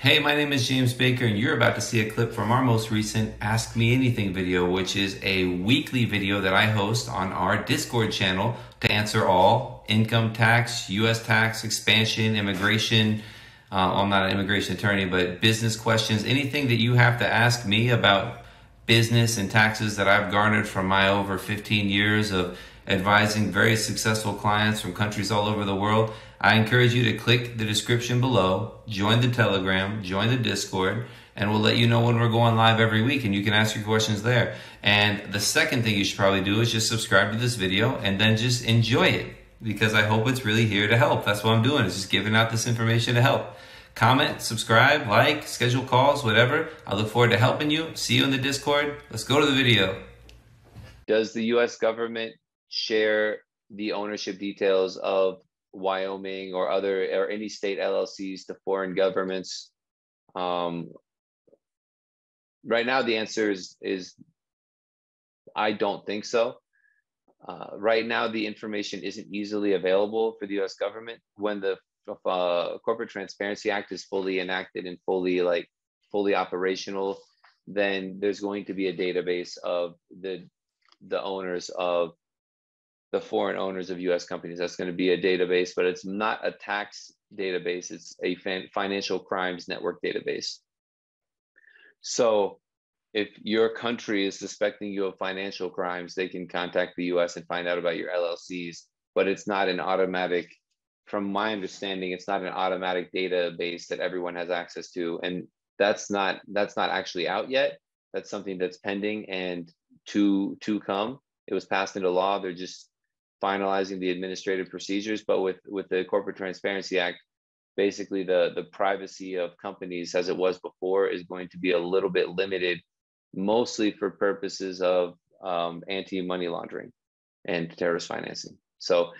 Hey, my name is James Baker, and you're about to see a clip from our most recent Ask Me Anything video, which is a weekly video that I host on our Discord channel to answer all income tax, US tax, expansion, immigration. Uh, I'm not an immigration attorney, but business questions, anything that you have to ask me about business and taxes that I've garnered from my over 15 years of advising very successful clients from countries all over the world. I encourage you to click the description below, join the Telegram, join the Discord, and we'll let you know when we're going live every week and you can ask your questions there. And the second thing you should probably do is just subscribe to this video and then just enjoy it because I hope it's really here to help. That's what I'm doing, is just giving out this information to help. Comment, subscribe, like, schedule calls, whatever. I look forward to helping you. See you in the Discord. Let's go to the video. Does the US government share the ownership details of Wyoming or other or any state LLCs to foreign governments? Um, right now, the answer is is I don't think so. Uh, right now, the information isn't easily available for the U.S. government. When the uh, Corporate Transparency Act is fully enacted and fully like fully operational, then there's going to be a database of the the owners of the foreign owners of US companies. That's going to be a database, but it's not a tax database, it's a financial crimes network database. So if your country is suspecting you of financial crimes, they can contact the US and find out about your LLCs, but it's not an automatic from my understanding it's not an automatic database that everyone has access to and that's not that's not actually out yet. That's something that's pending and to to come. It was passed into law. They're just finalizing the administrative procedures, but with with the Corporate Transparency Act, basically the the privacy of companies as it was before is going to be a little bit limited, mostly for purposes of um, anti money laundering and terrorist financing. So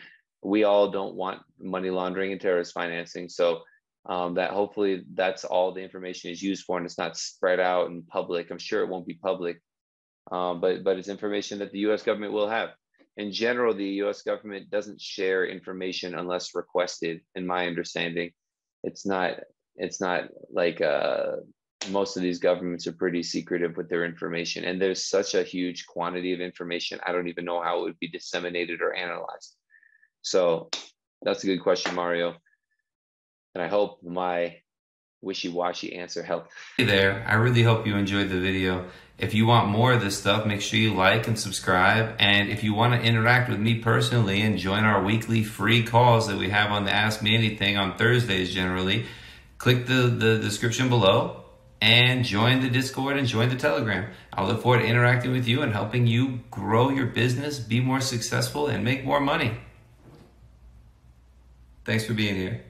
we all don't want money laundering and terrorist financing. So um, that hopefully that's all the information is used for, and it's not spread out in public. I'm sure it won't be public, um, but but it's information that the U.S. government will have in general, the US government doesn't share information unless requested, in my understanding. It's not, it's not like uh, most of these governments are pretty secretive with their information. And there's such a huge quantity of information. I don't even know how it would be disseminated or analyzed. So that's a good question, Mario. And I hope my wishy-washy answer helped. Hey there, I really hope you enjoyed the video. If you want more of this stuff, make sure you like and subscribe. And if you want to interact with me personally and join our weekly free calls that we have on the Ask Me Anything on Thursdays generally, click the, the description below and join the Discord and join the Telegram. I look forward to interacting with you and helping you grow your business, be more successful, and make more money. Thanks for being here.